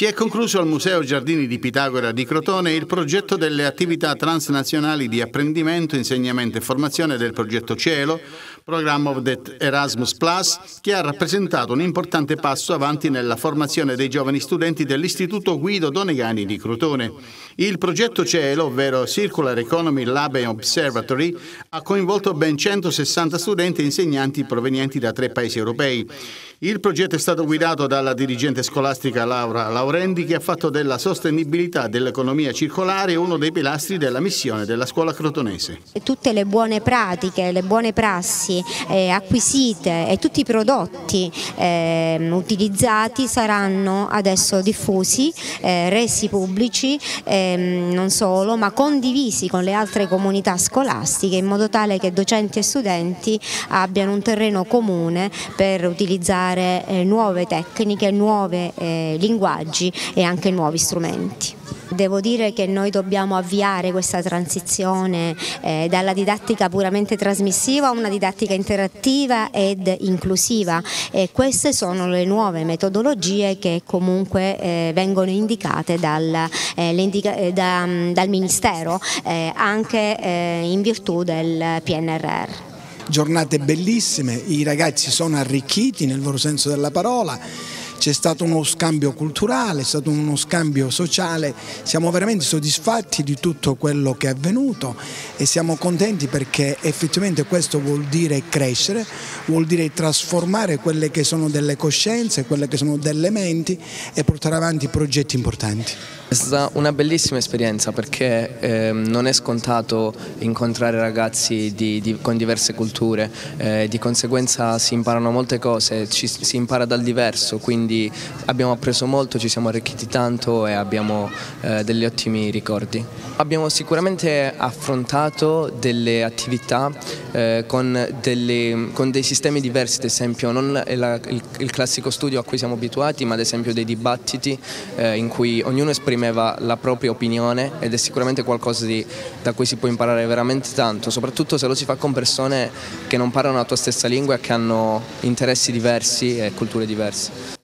Si è concluso al Museo Giardini di Pitagora di Crotone il progetto delle attività transnazionali di apprendimento, insegnamento e formazione del progetto Cielo, Program of the Erasmus Plus, che ha rappresentato un importante passo avanti nella formazione dei giovani studenti dell'Istituto Guido Donegani di Crotone. Il progetto Cielo, ovvero Circular Economy Lab and Observatory, ha coinvolto ben 160 studenti e insegnanti provenienti da tre paesi europei. Il progetto è stato guidato dalla dirigente scolastica Laura Laurendi che ha fatto della sostenibilità dell'economia circolare uno dei pilastri della missione della scuola crotonese. Tutte le buone pratiche, le buone prassi eh, acquisite e tutti i prodotti eh, utilizzati saranno adesso diffusi, eh, resi pubblici, ehm, non solo, ma condivisi con le altre comunità scolastiche in modo tale che docenti e studenti abbiano un terreno comune per utilizzare eh, nuove tecniche, nuovi eh, linguaggi e anche nuovi strumenti. Devo dire che noi dobbiamo avviare questa transizione eh, dalla didattica puramente trasmissiva a una didattica interattiva ed inclusiva. E queste sono le nuove metodologie che comunque eh, vengono indicate dal, eh, indica eh, da, dal Ministero eh, anche eh, in virtù del PNRR giornate bellissime, i ragazzi sono arricchiti nel vero senso della parola, c'è stato uno scambio culturale, è stato uno scambio sociale, siamo veramente soddisfatti di tutto quello che è avvenuto e siamo contenti perché effettivamente questo vuol dire crescere, vuol dire trasformare quelle che sono delle coscienze, quelle che sono delle menti e portare avanti progetti importanti. È stata una bellissima esperienza perché eh, non è scontato incontrare ragazzi di, di, con diverse culture, eh, di conseguenza si imparano molte cose, ci, si impara dal diverso, quindi abbiamo appreso molto, ci siamo arricchiti tanto e abbiamo eh, degli ottimi ricordi. Abbiamo sicuramente affrontato delle attività eh, con, delle, con, dei sistemi diversi, ad esempio non la, il, il, classico studio a cui siamo abituati, ma ad esempio dei dibattiti eh, in cui ognuno esprime esprimeva la propria opinione ed è sicuramente qualcosa di, da cui si può imparare veramente tanto, soprattutto se lo si fa con persone che non parlano la tua stessa lingua e che hanno interessi diversi e culture diverse.